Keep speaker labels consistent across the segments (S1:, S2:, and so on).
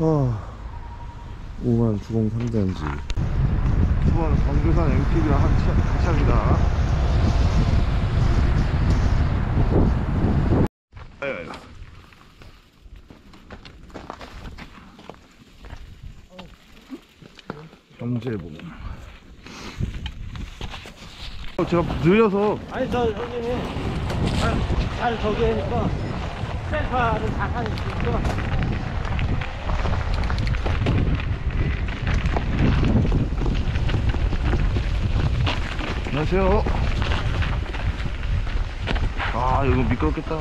S1: 아, 5만 주공 3대인지. 수원 광교산 MTB랑 같이 합니다. 아유, 아유. 경제보험. 어, 제가 느려서
S2: 아니 저 형님이 잘, 잘 저기 하니까 셀카를 다 하니까
S1: 안녕하세요. 아, 이거 미끄럽겠다.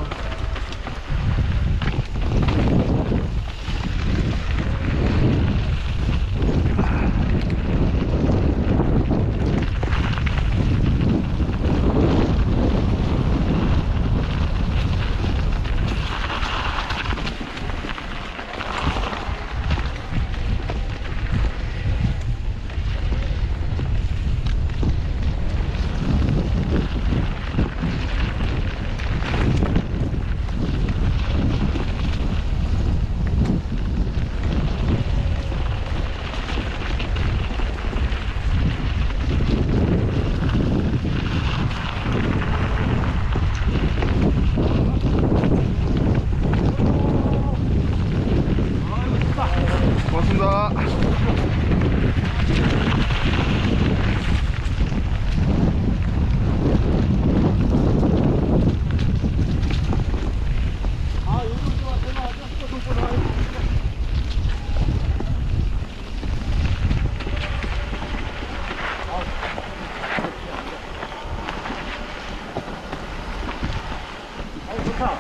S2: 아 요즘 좀 왔구나 좀 보다 아 좋다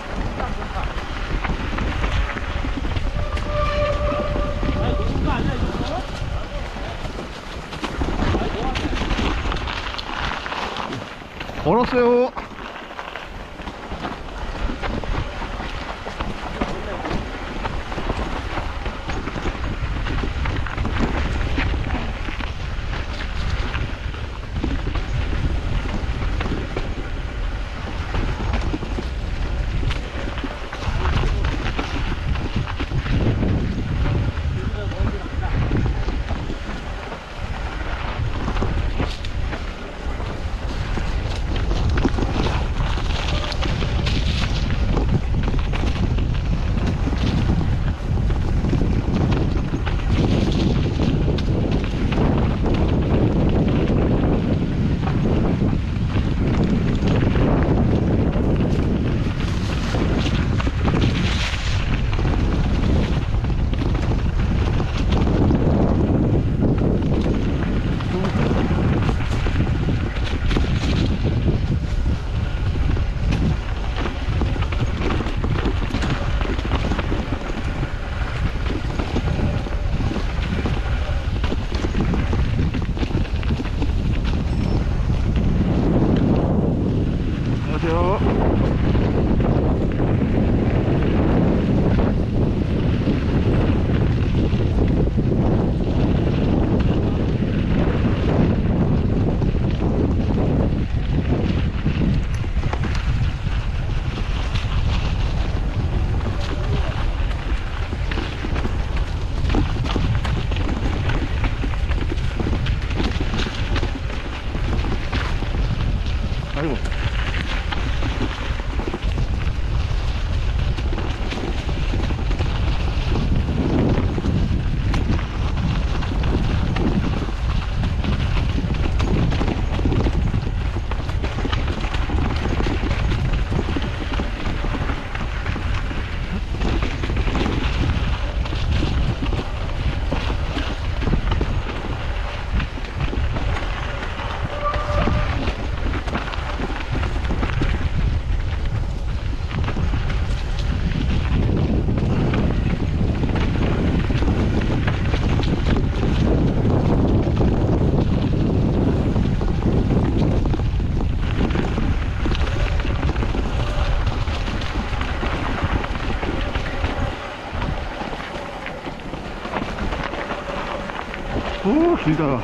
S1: 오, 길다.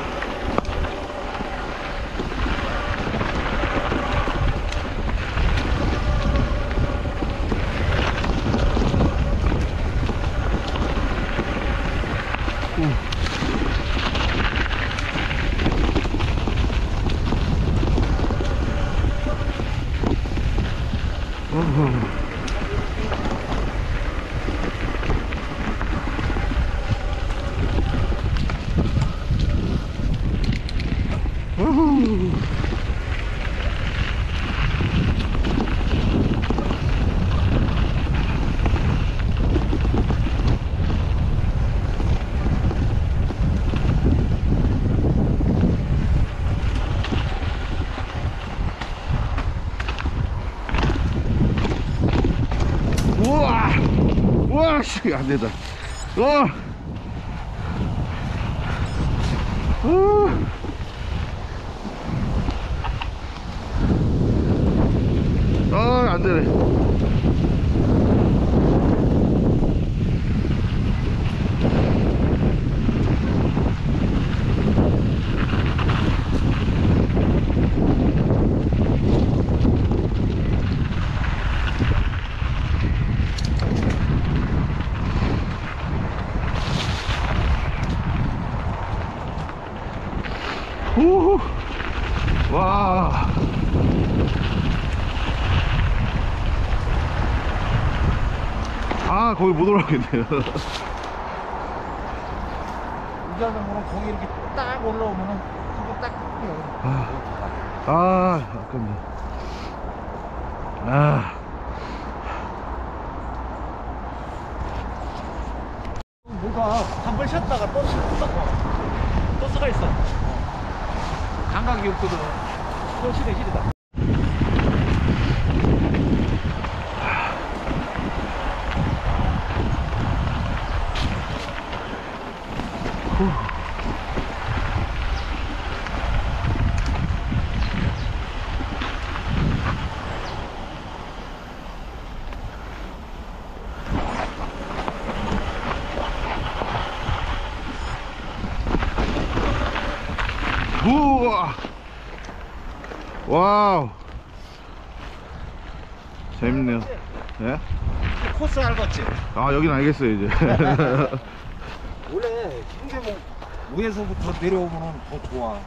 S1: 어허. 어허. 우와! 우와, 씨, 안 된다. 어! 어! 아, 안 되네. 후 와. 아, 거기 못 올라가겠네요.
S2: 우자전거는 거기 이렇게 딱 올라오면은 그거 딱
S1: 아, 아, 아깝네. 아,
S2: 뭐가 한 번 쉬었다가 또 쉬었다가 또 쓰가 있어. 감각이 없거든 또 쉬네 쉬다
S1: 우와. 와우. 재밌네요. 예?
S2: 코스 알겠지?
S1: 아, 여긴 알겠어요, 이제.
S2: 원래 흰계목 위에서부터 내려오면 더 좋아